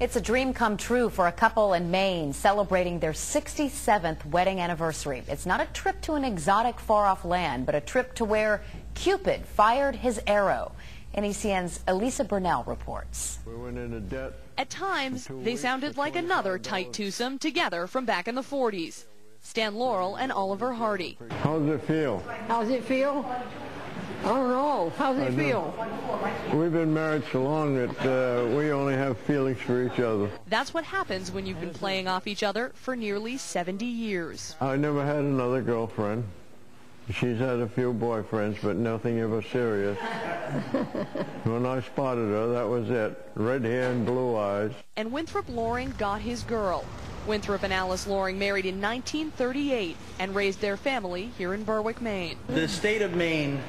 It's a dream come true for a couple in Maine celebrating their 67th wedding anniversary. It's not a trip to an exotic far off land, but a trip to where Cupid fired his arrow. NECN's Elisa Burnell reports. We went into debt. At times, they sounded like another tight twosome together from back in the 40s. Stan Laurel and Oliver Hardy. How does it feel? How does it feel? I don't know. How's it feel? We've been married so long that uh, we only have feelings for each other. That's what happens when you've been playing off each other for nearly 70 years. I never had another girlfriend. She's had a few boyfriends, but nothing ever serious. when I spotted her, that was it. Red hair and blue eyes. And Winthrop Loring got his girl. Winthrop and Alice Loring married in 1938 and raised their family here in Berwick, Maine. The state of Maine,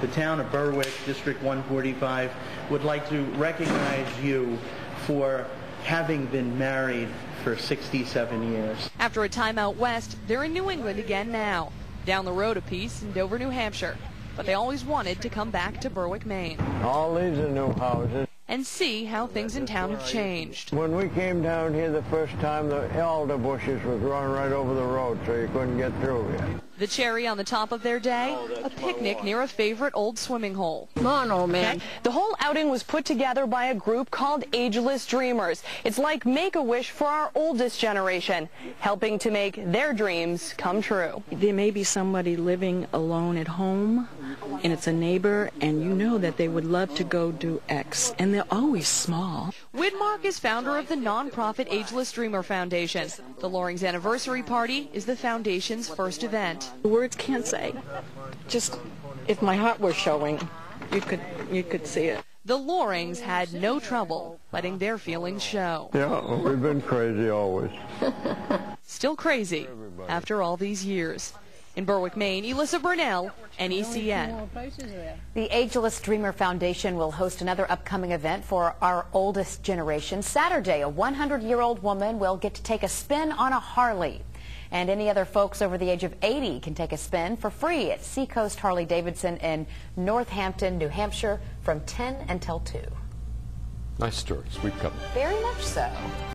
the town of Berwick, District 145, would like to recognize you for having been married for 67 years. After a time out west, they're in New England again now, down the road a piece in Dover, New Hampshire. But they always wanted to come back to Berwick, Maine All these are new houses. And see how things in town have changed. When we came down here the first time, the elder bushes were growing right over the road, so you couldn't get through here. The cherry on the top of their day, a picnic near a favorite old swimming hole. Come on, old man. The whole outing was put together by a group called Ageless Dreamers. It's like Make-A-Wish for our oldest generation, helping to make their dreams come true. There may be somebody living alone at home, and it's a neighbor, and you know that they would love to go do X, and they're always small. Widmark is founder of the nonprofit Ageless Dreamer Foundation. The Loring's anniversary party is the foundation's first event. The words can't say. Just if my heart were showing, you could you could see it. The Lorings had no trouble letting their feelings show. Yeah, we've been crazy always. Still crazy after all these years. In Berwick, Maine, Elissa Burnell, NECN. The Ageless Dreamer Foundation will host another upcoming event for our oldest generation. Saturday, a 100-year-old woman will get to take a spin on a Harley. And any other folks over the age of 80 can take a spin for free at Seacoast Harley Davidson in North Hampton, New Hampshire from 10 until 2. Nice story, sweet couple. Very much so.